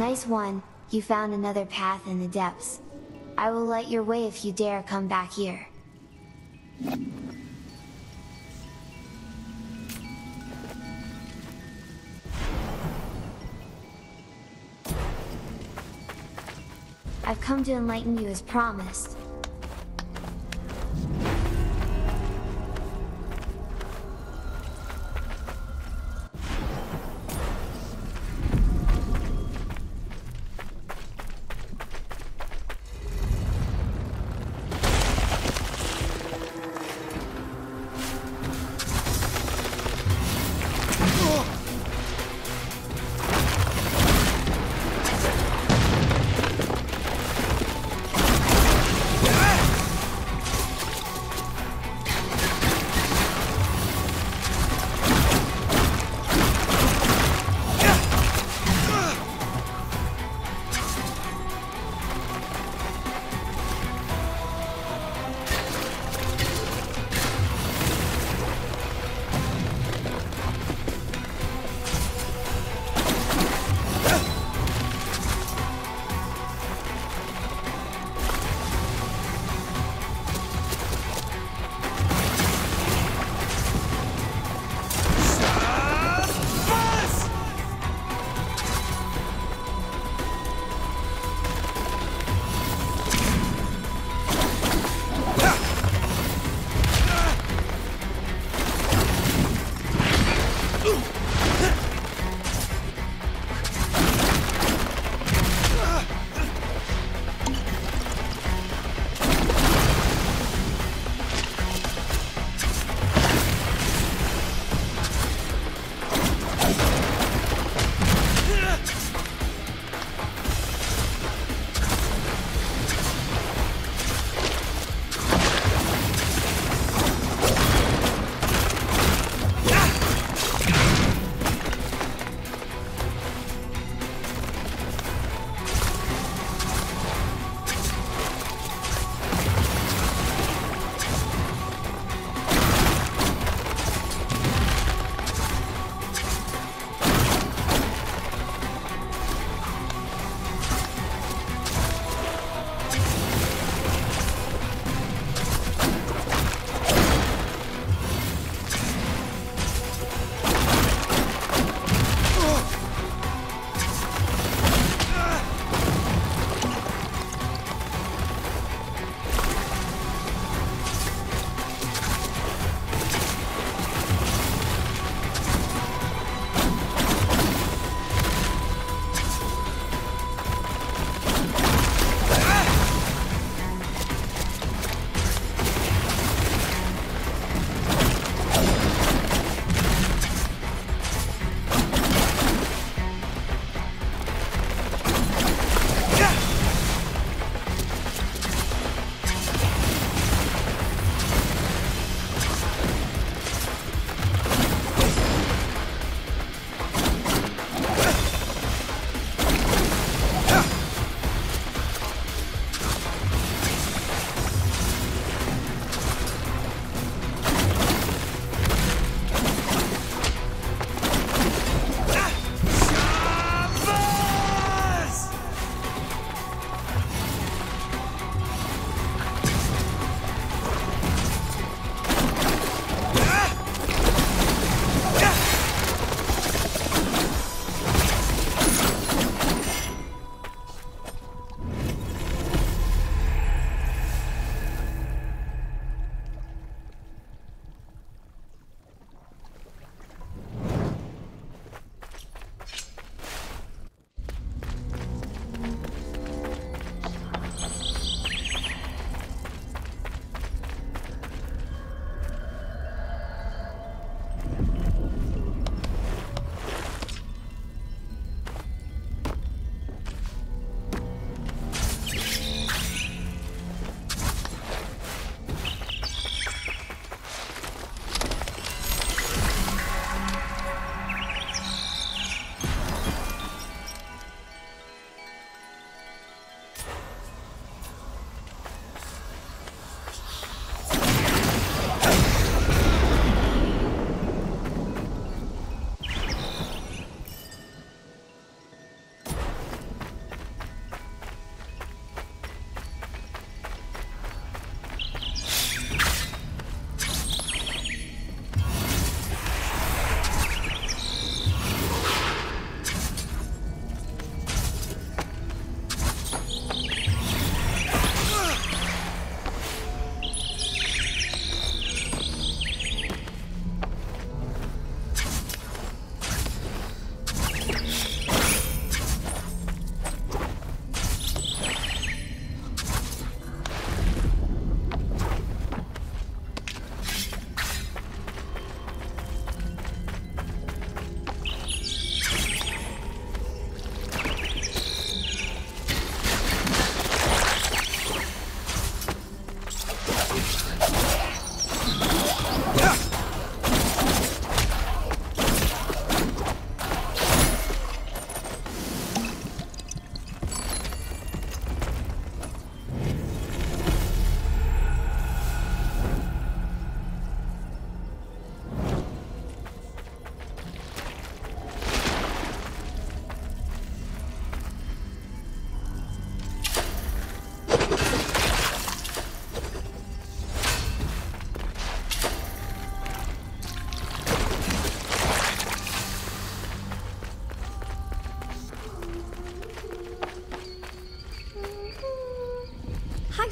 Nice one, you found another path in the depths. I will light your way if you dare come back here. I've come to enlighten you as promised.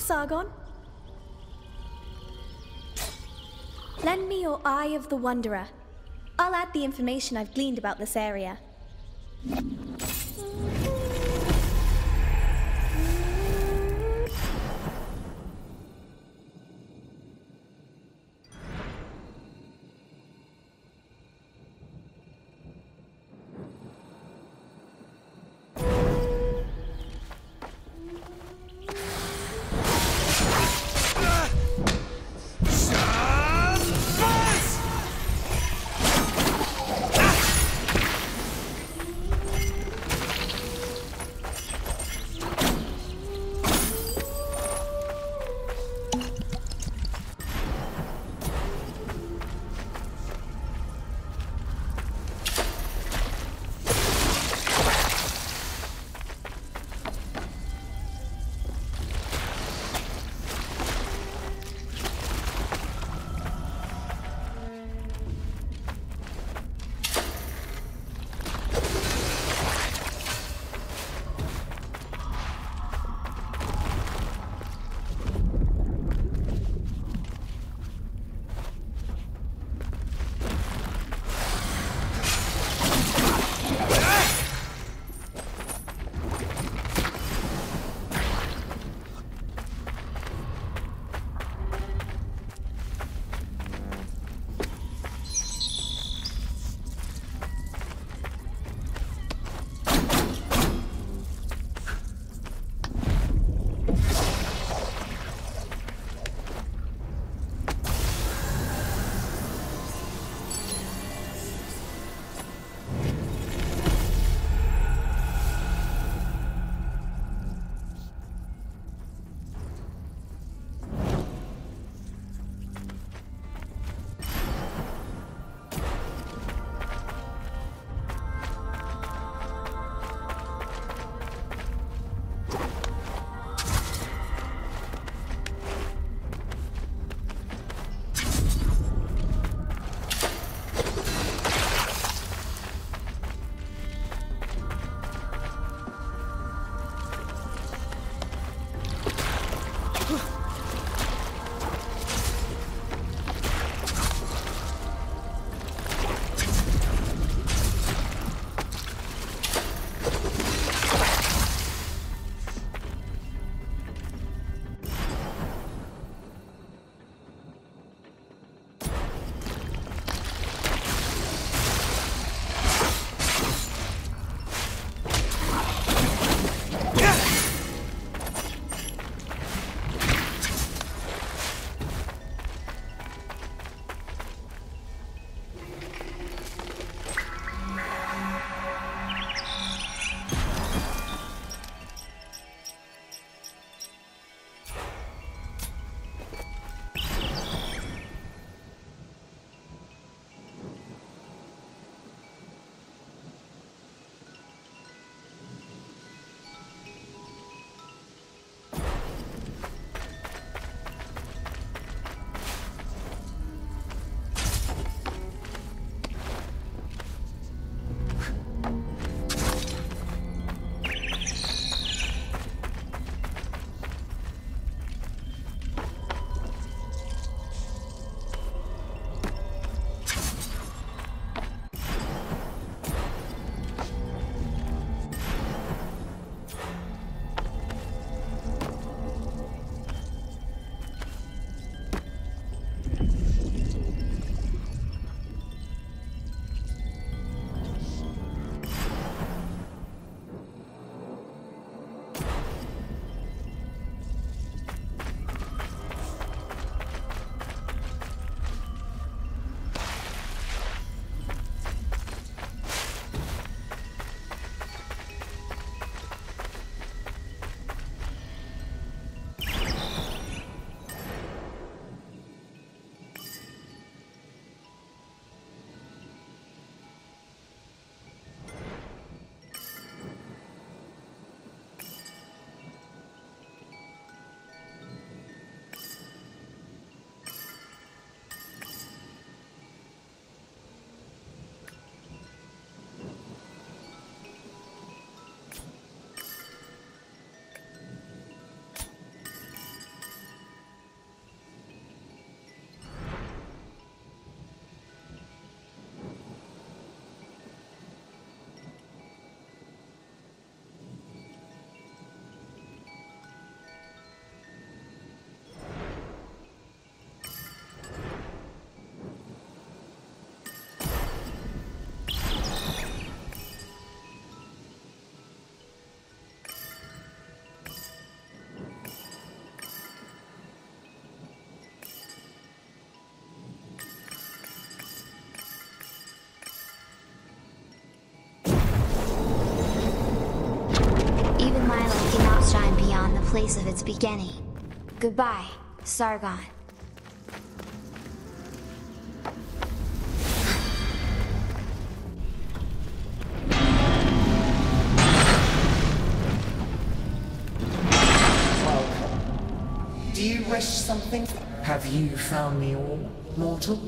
Sargon. Lend me your Eye of the Wanderer. I'll add the information I've gleaned about this area. Place of its beginning. Goodbye, Sargon. Welcome. Do you wish something? Have you found me all, mortal?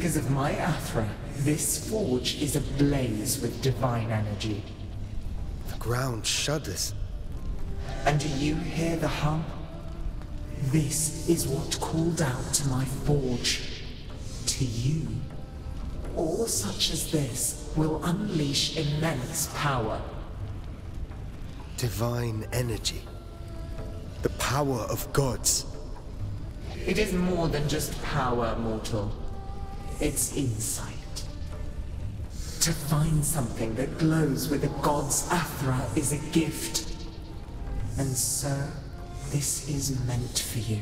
Because of my Athra, this forge is ablaze with divine energy. The ground shudders. And do you hear the hum? This is what called out to my forge. To you. All such as this will unleash immense power. Divine energy. The power of gods. It is more than just power, mortal. It's insight. To find something that glows with a god's Athra is a gift. And so, this is meant for you.